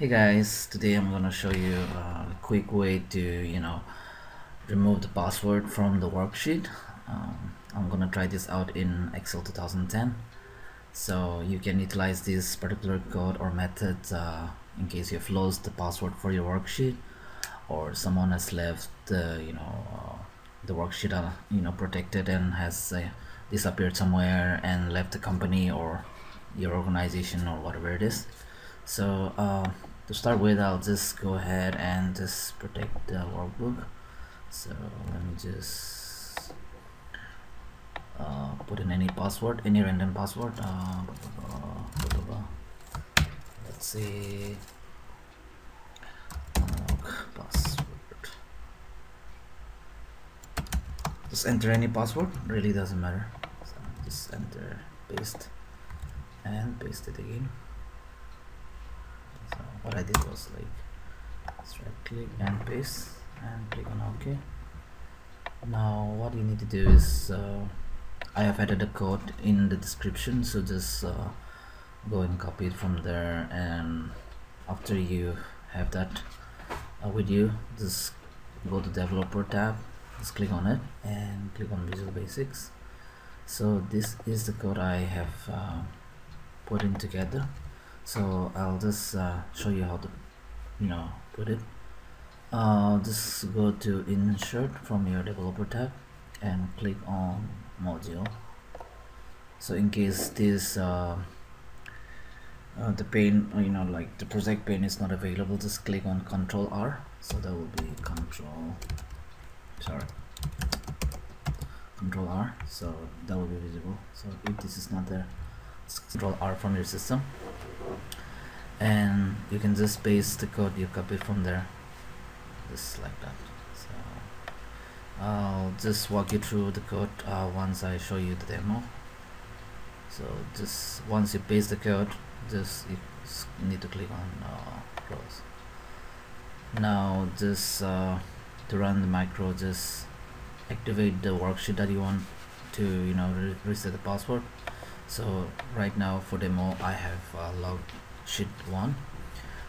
Hey guys, today I'm gonna show you a quick way to you know remove the password from the worksheet. Um, I'm gonna try this out in Excel 2010 so you can utilize this particular code or method uh, in case you've lost the password for your worksheet or someone has left the you know uh, the worksheet uh, you know protected and has uh, disappeared somewhere and left the company or your organization or whatever it is so uh, to start with I'll just go ahead and just protect the workbook. So let me just uh, put in any password any random password. Uh, let's see. Password. Just enter any password. Really doesn't matter. So just enter paste and paste it again what I did was like right click and paste and click on OK. Now what you need to do is uh, I have added a code in the description so just uh, go and copy it from there and after you have that uh, with you just go to developer tab just click on it and click on Visual Basics. So this is the code I have uh, put in together so I'll just uh, show you how to you know put it. Uh, just go to insert from your developer tab and click on module. So in case this uh, uh, the pane you know like the project pane is not available just click on control R. So that will be control sorry control R. So that will be visible. So if this is not there control R from your system. And you can just paste the code you copy from there. Just like that. So I'll just walk you through the code uh, once I show you the demo. So just once you paste the code just you need to click on uh, close. Now just uh, to run the micro just activate the worksheet that you want to you know re reset the password so right now for demo I have uh, log sheet 1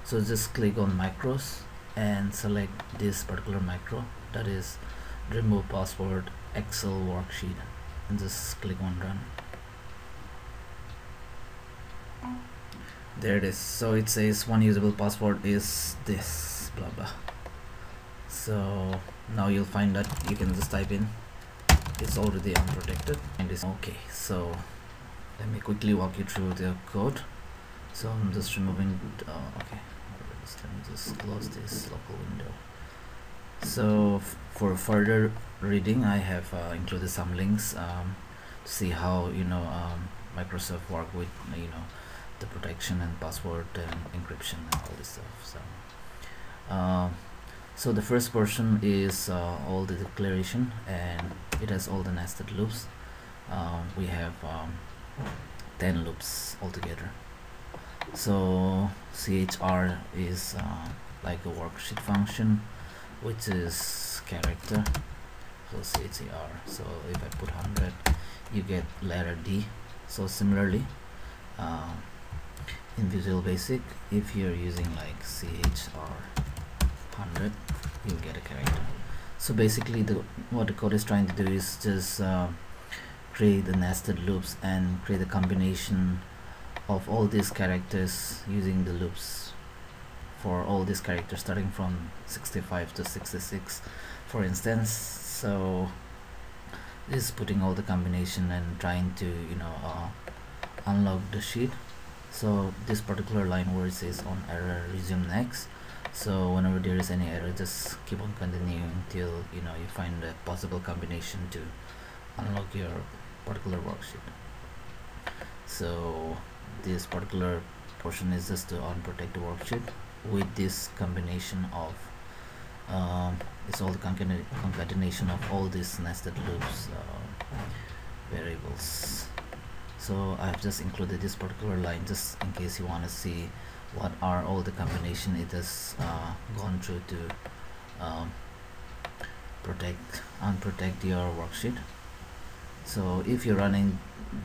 so just click on macros and select this particular macro that is remove password excel worksheet and just click on run. There it is. So it says one usable password is this blah blah. So now you'll find that you can just type in it's already unprotected and it's okay. So let me quickly walk you through the code. So I'm just removing uh, okay. Let me just close this local window. So for further reading I have uh, included some links um, to see how you know um, Microsoft work with you know the protection and password and encryption and all this stuff so. Uh, so the first portion is uh, all the declaration and it has all the nested loops. Um, we have um, 10 loops altogether. So chr is uh, like a worksheet function which is character. So chr so if I put 100 you get letter D. So similarly uh, in Visual Basic if you're using like chr 100 you'll get a character. So basically the what the code is trying to do is just uh, create the nested loops and create a combination of all these characters using the loops for all these characters starting from 65 to 66 for instance. So this is putting all the combination and trying to you know uh, unlock the sheet. So this particular line where it says on error resume next. So whenever there is any error just keep on continuing until you know you find a possible combination to unlock your particular worksheet. So this particular portion is just the worksheet with this combination of um, it's all the concatenation of all these nested loops uh, variables. So I've just included this particular line just in case you want to see what are all the combination it has uh, gone through to um, protect unprotect your worksheet so if you're running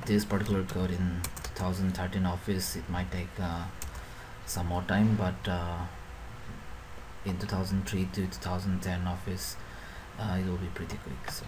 this particular code in 2013 office it might take uh, some more time but uh, in 2003 to 2010 office uh, it will be pretty quick so